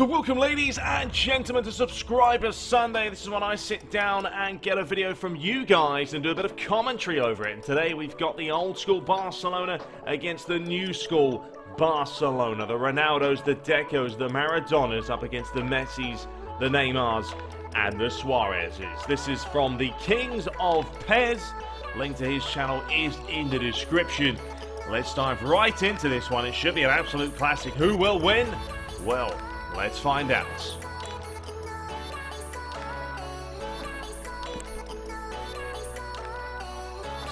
So welcome ladies and gentlemen to Subscribers Sunday. This is when I sit down and get a video from you guys and do a bit of commentary over it. And today we've got the old school Barcelona against the new school Barcelona. The Ronaldos, the Decos, the Maradonas up against the Messis, the Neymars and the Suarezes. This is from the Kings of PES. Link to his channel is in the description. Let's dive right into this one. It should be an absolute classic. Who will win? Well, Let's find out.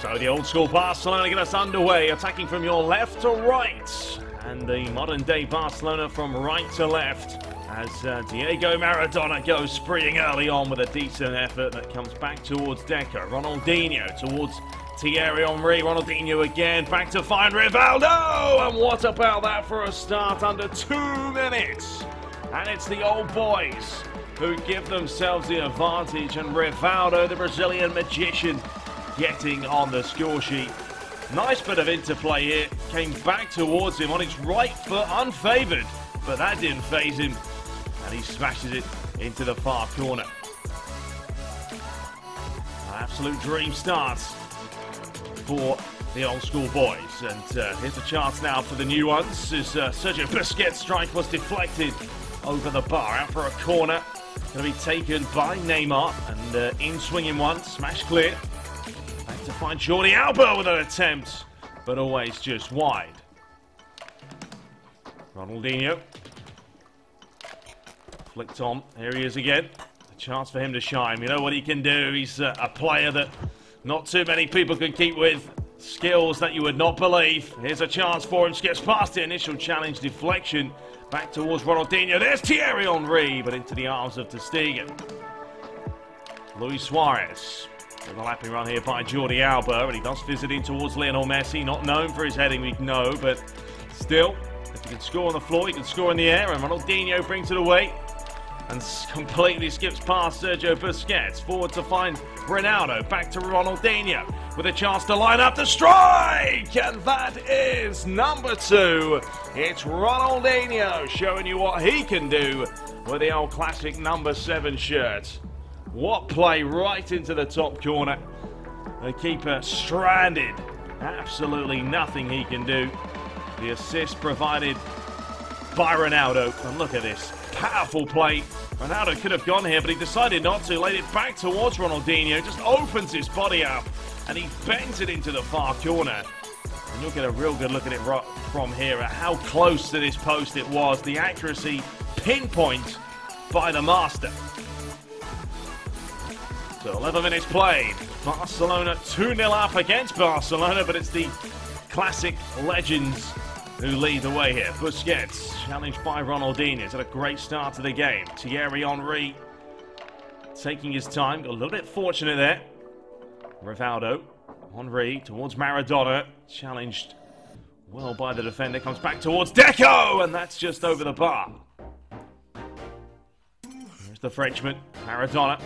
So the old school Barcelona get us underway, attacking from your left to right. And the modern day Barcelona from right to left. As uh, Diego Maradona goes spreeing early on with a decent effort that comes back towards Deco. Ronaldinho towards Thierry Henry, Ronaldinho again, back to find Rivaldo! And what about that for a start under two minutes? And it's the old boys who give themselves the advantage. And Rivaldo, the Brazilian magician, getting on the score sheet. Nice bit of interplay here. Came back towards him on his right foot, unfavoured. But that didn't phase him. And he smashes it into the far corner. An absolute dream starts for the old school boys. And uh, here's a chance now for the new ones as uh, Sergio Busquets' strike was deflected over the bar, out for a corner. Going to be taken by Neymar, and uh, in swinging one, smash clear. Back to find Jordi Alba with an attempt, but always just wide. Ronaldinho. Flicked on, here he is again. A chance for him to shine. You know what he can do. He's uh, a player that not too many people can keep with. Skills that you would not believe. Here's a chance for him. Gets past the initial challenge deflection. Back towards Ronaldinho. There's Thierry Henry, but into the arms of ter Stegen. Luis Suarez. Overlapping run here by Jordi Alba, and he does visit in towards Lionel Messi. Not known for his heading, we know, but still, if he can score on the floor, he can score in the air, and Ronaldinho brings it away and completely skips past Sergio Busquets. Forward to find Ronaldo. Back to Ronaldinho with a chance to line up the strike. And that is number two. It's Ronaldinho showing you what he can do with the old classic number seven shirt. What play right into the top corner. The keeper stranded. Absolutely nothing he can do. The assist provided by Ronaldo. And look at this. Powerful play. Ronaldo could have gone here, but he decided not to. Laid it back towards Ronaldinho. Just opens his body up. And he bends it into the far corner. And you'll get a real good look at it from here at how close to this post it was. The accuracy pinpoint by the master. So 11 minutes played. Barcelona 2-0 up against Barcelona, but it's the classic legends who lead the way here. Busquets, challenged by Ronaldinho. Had a great start to the game. Thierry Henry taking his time. Got a little bit fortunate there. Rivaldo, Henry towards Maradona. Challenged well by the defender. Comes back towards Deco, and that's just over the bar. There's the Frenchman, Maradona.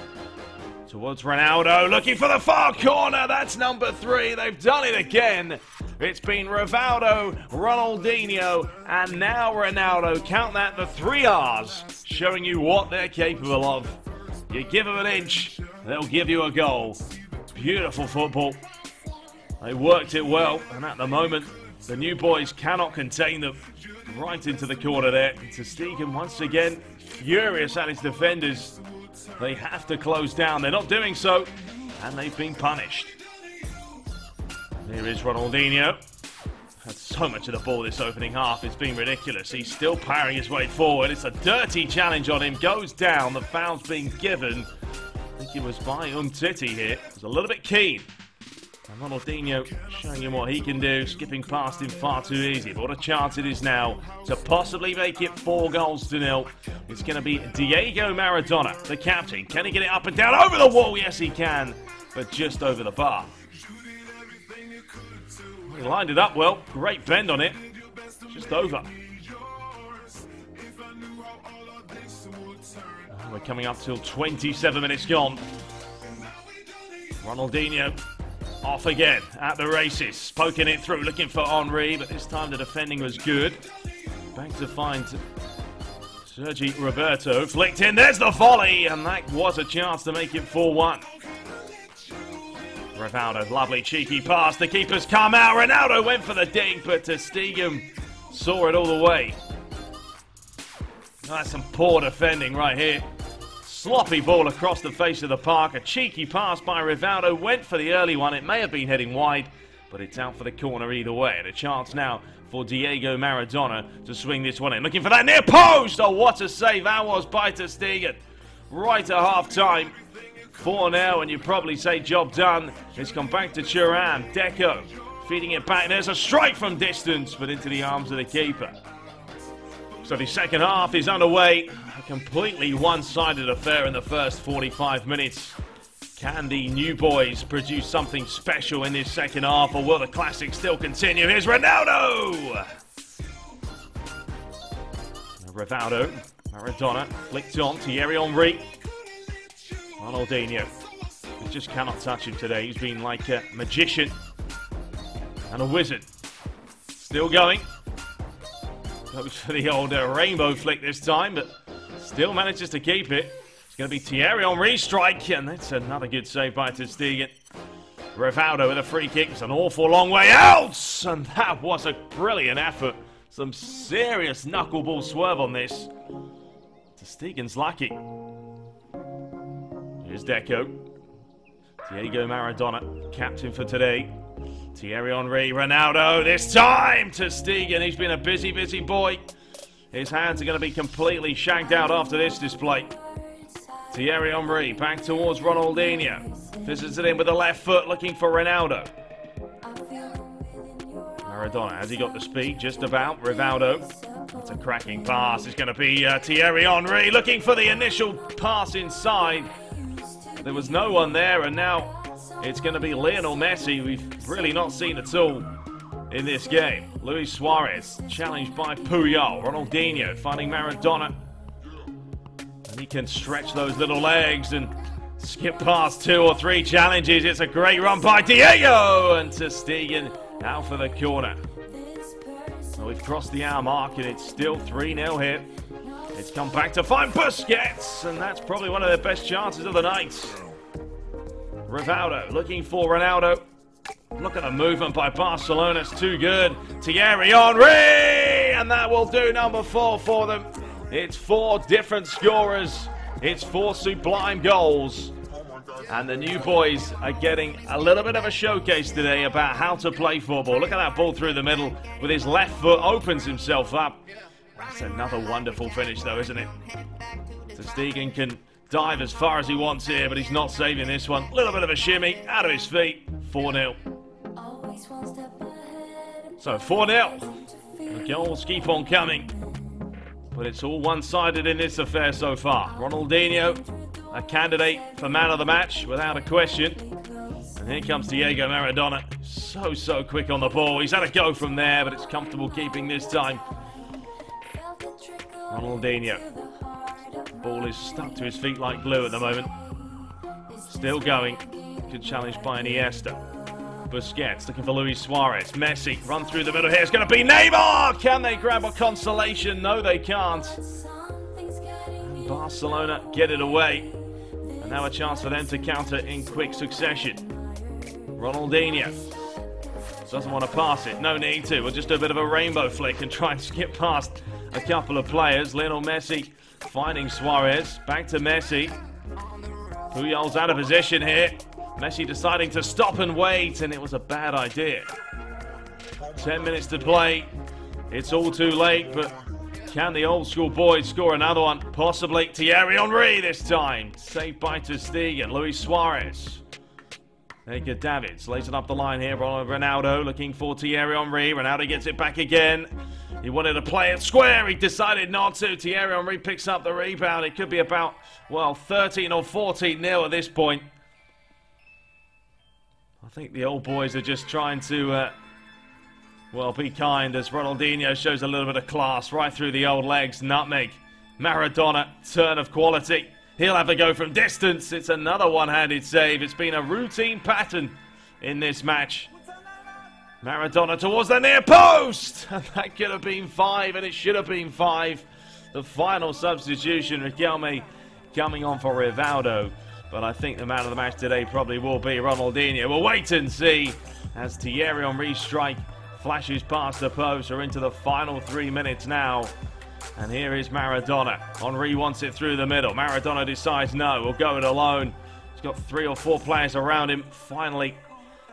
Towards Ronaldo, looking for the far corner. That's number three. They've done it again. It's been Rivaldo, Ronaldinho, and now Ronaldo. Count that, the three R's, showing you what they're capable of. You give them an inch, they'll give you a goal. Beautiful football. They worked it well, and at the moment, the new boys cannot contain them. Right into the corner there. ter Stegen once again furious at his defenders. They have to close down. They're not doing so, and they've been punished. Here is Ronaldinho. Had so much of the ball this opening half. It's been ridiculous. He's still powering his way forward. It's a dirty challenge on him. Goes down. The foul's being given. I think it was by Umtiti here. He's a little bit keen. And Ronaldinho showing him what he can do, skipping past him far too easy. But what a chance it is now to possibly make it four goals to nil. It's going to be Diego Maradona, the captain. Can he get it up and down over the wall? Yes, he can, but just over the bar. He lined it up well. Great bend on it. Just over. Uh, we're coming up till 27 minutes gone. Ronaldinho off again at the races. Poking it through, looking for Henry, but this time the defending was good. Back to find Sergi Roberto flicked in. There's the volley, and that was a chance to make it 4 1. Rivaldo, lovely cheeky pass. The keeper's come out. Ronaldo went for the ding, but ter saw it all the way. That's some poor defending right here. Sloppy ball across the face of the park. A cheeky pass by Rivaldo. Went for the early one. It may have been heading wide, but it's out for the corner either way. And a chance now for Diego Maradona to swing this one in. Looking for that near post. Oh, what a save that was by ter. Right at half time. 4 now, and you probably say job done. It's come back to Thuram. Deco feeding it back. There's a strike from distance, but into the arms of the keeper. So the second half is underway. A completely one-sided affair in the first 45 minutes. Can the new boys produce something special in this second half, or will the classic still continue? Here's Ronaldo! Rivaldo, Maradona, flicked on, Thierry Henry. Ronaldinho. He just cannot touch him today. He's been like a magician and a wizard. Still going. Goes for the old uh, rainbow flick this time, but still manages to keep it. It's going to be Thierry Henry strike, and that's another good save by ter Stegen. Rivaldo with a free kick. It's an awful long way out, and that was a brilliant effort. Some serious knuckleball swerve on this. ter Stegen's lucky. Here's Deco. Diego Maradona, captain for today. Thierry Henry, Ronaldo, this time ter Stegen. He's been a busy, busy boy. His hands are going to be completely shanked out after this display. Thierry Henry back towards Ronaldinho. Visits it in with the left foot, looking for Ronaldo. Maradona, has he got the speed? Just about. Rivaldo. That's a cracking pass. It's going to be uh, Thierry Henry looking for the initial pass inside. There was no one there, and now it's going to be Lionel Messi. We've really not seen at all in this game. Luis Suarez challenged by Puyol. Ronaldinho finding Maradona. And he can stretch those little legs and skip past two or three challenges. It's a great run by Diego and ter Stegen out for the corner. So we've crossed the hour mark and it's still 3-0 here. It's come back to find Busquets, and that's probably one of their best chances of the night. Rivaldo looking for Ronaldo. Look at the movement by Barcelona, it's too good. Thierry Henry! And that will do number four for them. It's four different scorers. It's four sublime goals. And the new boys are getting a little bit of a showcase today about how to play football. Look at that ball through the middle with his left foot, opens himself up. That's another wonderful finish, though, isn't it? So Stegen can dive as far as he wants here, but he's not saving this one. Little bit of a shimmy, out of his feet. 4-0. So 4-0. The goals keep on coming. But it's all one-sided in this affair so far. Ronaldinho, a candidate for man of the match, without a question. And here comes Diego Maradona. So, so quick on the ball. He's had a go from there, but it's comfortable keeping this time. Ronaldinho. Ball is stuck to his feet like glue at the moment. Still going. Good challenge by Iniesta. Busquets looking for Luis Suarez. Messi run through the middle here. It's going to be Neymar. Can they grab a consolation? No, they can't. And Barcelona get it away. And now a chance for them to counter in quick succession. Ronaldinho doesn't want to pass it. No need to. We'll just do a bit of a rainbow flick and try and skip past a couple of players. Lionel Messi finding Suarez. Back to Messi. Puyol's out of position here. Messi deciding to stop and wait, and it was a bad idea. 10 minutes to play. It's all too late, but can the old school boys score another one? Possibly Thierry Henry this time. Saved by ter Stegen. Luis Suarez. Edgar Davids lays it up the line here. Ronaldo looking for Thierry Henry. Ronaldo gets it back again. He wanted to play it square. He decided not to. Thierry Henry picks up the rebound. It could be about, well, 13 or 14 nil at this point. I think the old boys are just trying to, uh, well, be kind as Ronaldinho shows a little bit of class right through the old legs. Nutmeg. Maradona, turn of quality. He'll have a go from distance. It's another one-handed save. It's been a routine pattern in this match. Maradona towards the near post. And that could have been five, and it should have been five. the final substitution. Riquelme coming on for Rivaldo. But I think the man of the match today probably will be Ronaldinho. We'll wait and see as Thierry Henry strike flashes past the post. We're into the final three minutes now. And here is Maradona. Henry wants it through the middle. Maradona decides no, we'll go it alone. He's got three or four players around him. Finally,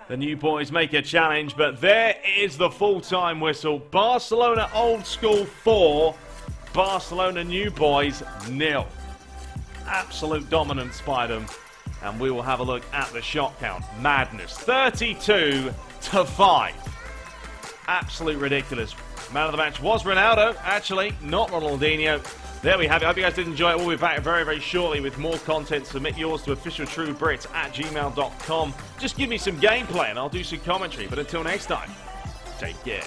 the new boys make a challenge, but there is the full-time whistle. Barcelona Old School 4, Barcelona New Boys nil. Absolute dominance by them. And we will have a look at the shot count. Madness. 32 to 5. Absolute ridiculous. Man of the match was Ronaldo, actually, not Ronaldinho. There we have it. I hope you guys did enjoy it. We'll be back very, very shortly with more content. Submit yours to officialtruebrits at gmail.com. Just give me some gameplay and I'll do some commentary. But until next time, take care.